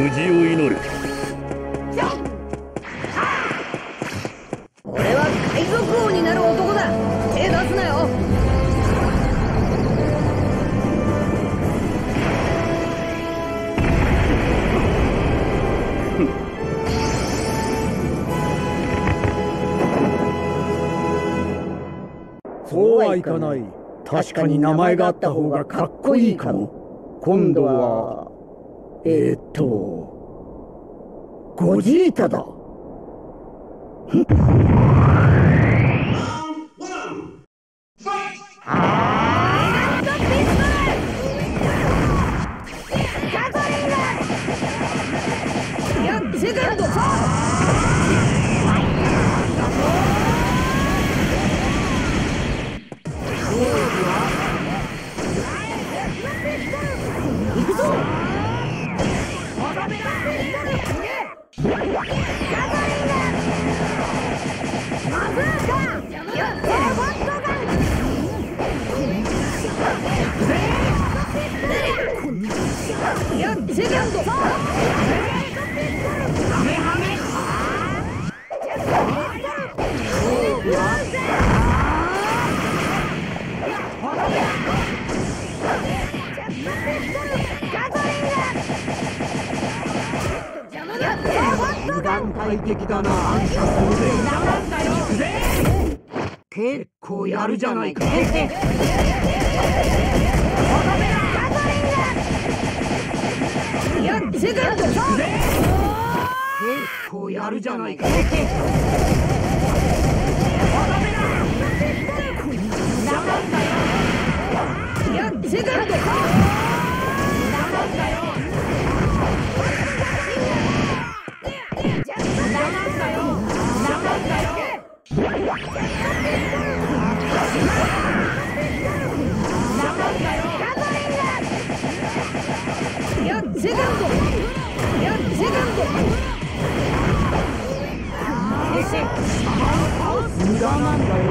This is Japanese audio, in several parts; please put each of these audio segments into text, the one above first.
無事を祈る。俺は海賊王になる男だ。手出すなよ。そうはいかない。確かに名前があった方がかっこいいかも。今度はえー、っとゴジータだ。い結構やるじゃないかいやセカンド結構やるじゃないか。いやセカンドい無駄なんだよ。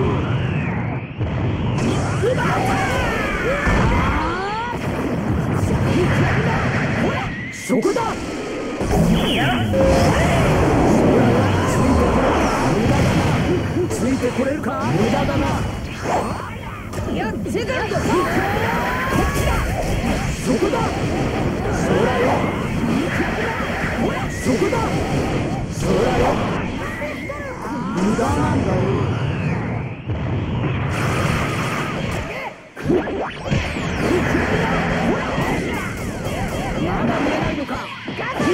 そこだついてこれるか無駄だないやセカンドそこだそらよ。そこだそらよ無駄なんだよまだ見えないのかつ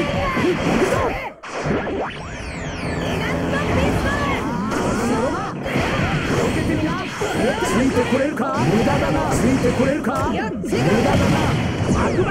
いてこれる。か無駄だなついてこれるかいや無セカン駄だなこ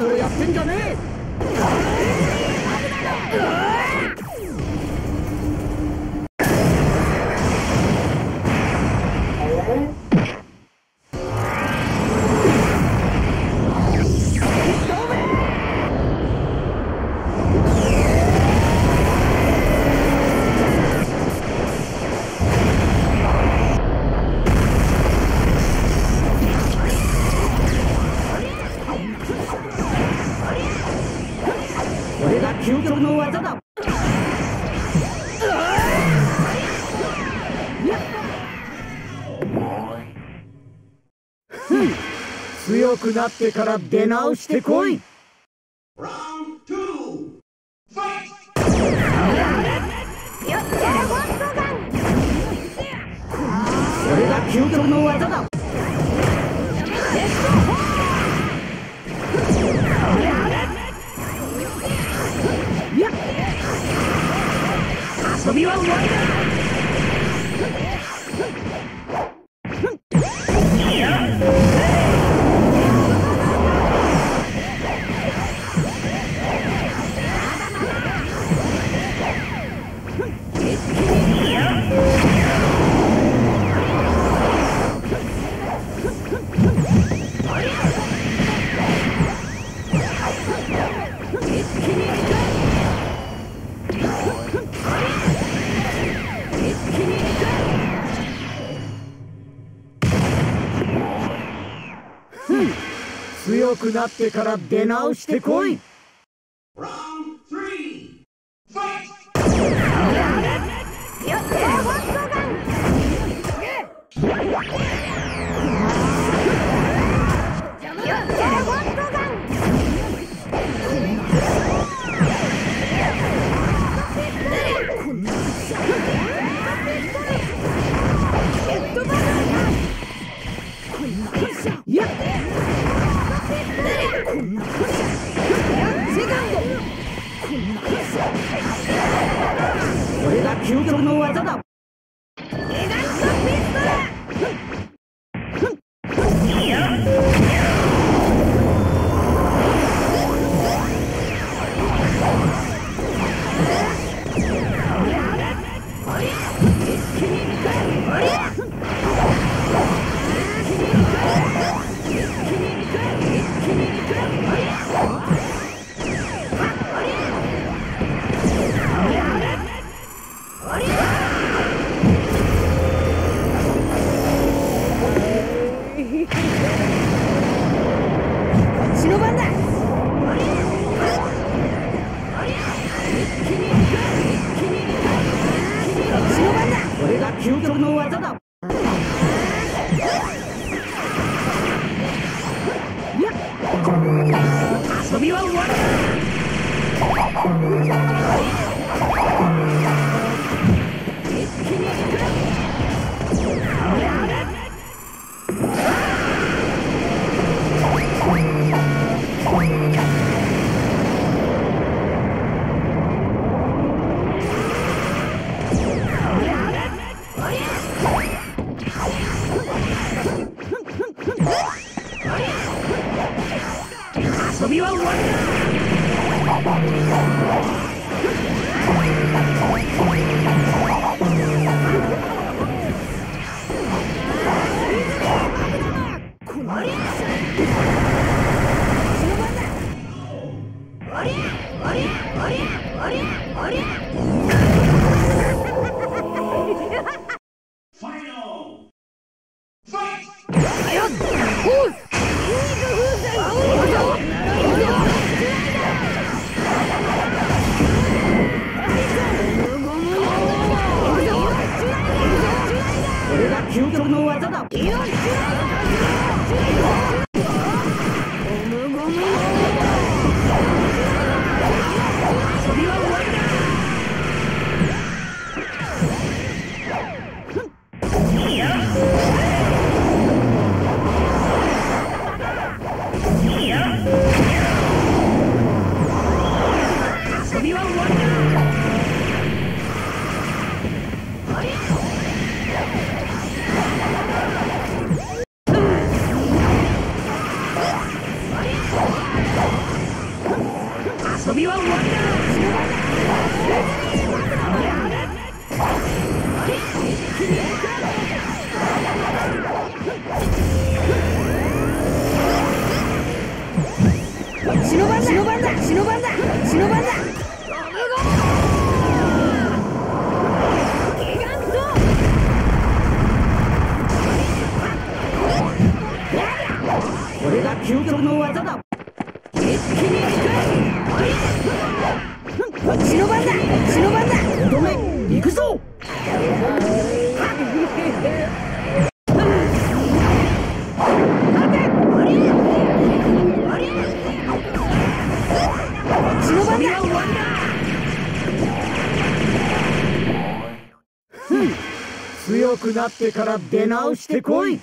ことをやってんじゃねえ！くなってから出直してこい!これが究極の技だ遊びは終わりだ強くなってから出直してこい。Yeah. Oh, no. 究極の技だ。だ忍ばんだ忍ばんだこれが究極の技だ。一気に行く忍ばんだ忍ばんだとどめ行くぞ。くなってから出直してこい。